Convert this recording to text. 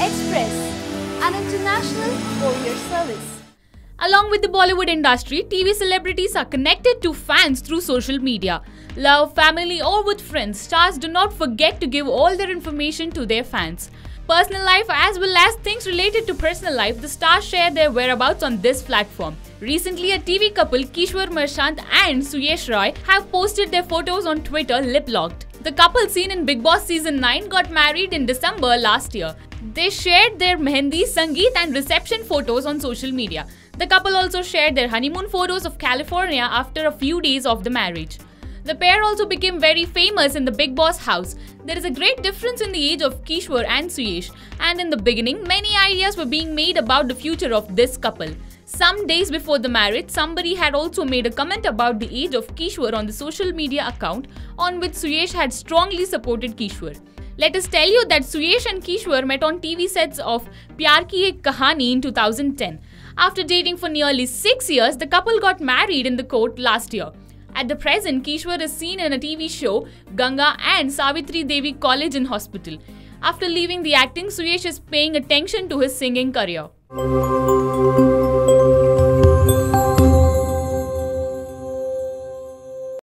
Express, an international Courier Service. Along with the Bollywood industry, TV celebrities are connected to fans through social media. Love, family, or with friends, stars do not forget to give all their information to their fans. Personal life as well as things related to personal life, the stars share their whereabouts on this platform. Recently, a TV couple, Kishwar Merchant and Suyash Roy, have posted their photos on Twitter lip-locked. The couple seen in Bigg Boss Season 9 got married in December last year. They shared their mehendi, sangeet and reception photos on social media. The couple also shared their honeymoon photos of California after a few days of the marriage. The pair also became very famous in the Bigg Boss house. There is a great difference in the age of Kishwar and Suyash, and in the beginning, many ideas were being made about the future of this couple. Some days before the marriage, somebody had also made a comment about the age of Kishwar on the social media account on which Suyash had strongly supported Kishwar. Let us tell you that Suyash and Kishwar met on TV sets of Pyar Ki Ek Kahani in 2010. After dating for nearly 6 years, the couple got married in the court last year. At the present, Kishwar is seen in a TV show, Ganga and Savitri Devi College and Hospital. After leaving the acting, Suyash is paying attention to his singing career.